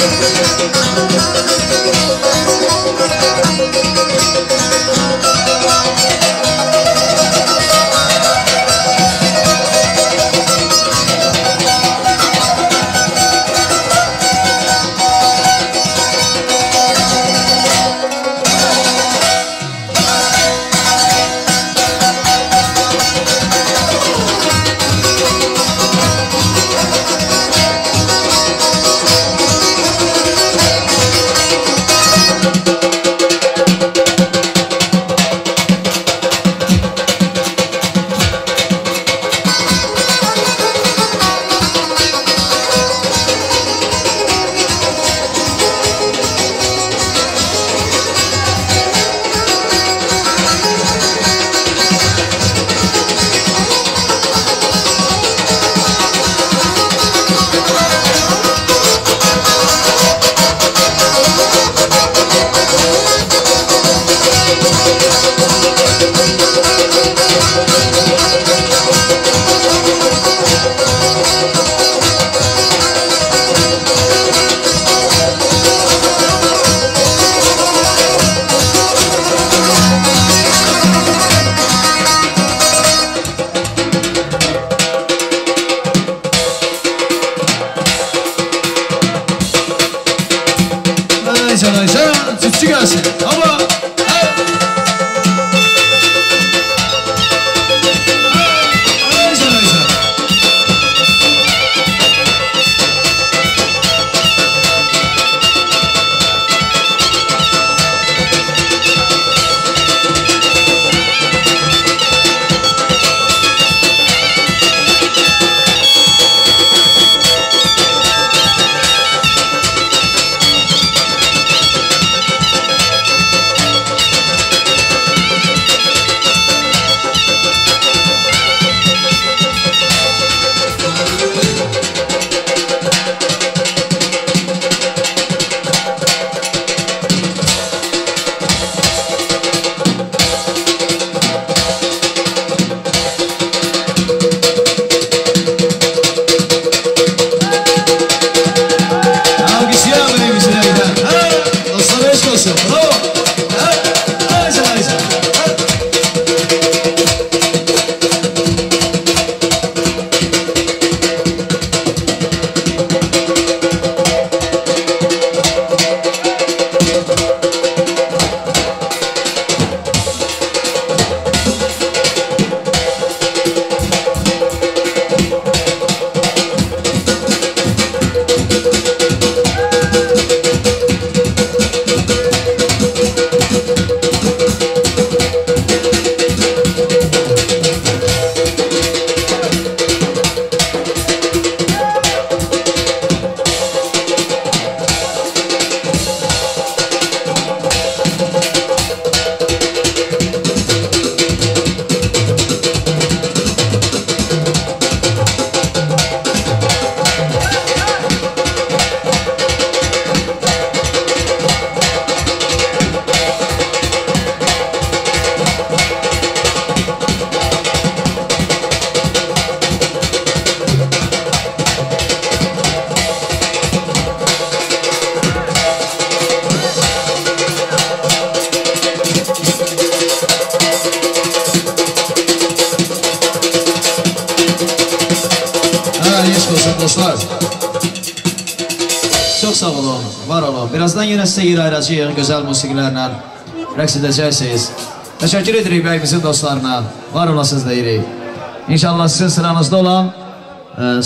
Gracias. Gracias. Dostlar. Çok sağ olun, var olun. Birazdan yine size yer ayıracağıq gözəl musiqilərlə. Rəqs edəcəksiniz. Təşəkkür edirik bəyimizin dostlarına. Var olasınız deyirik. İnşallah sizin sıranızda olan e,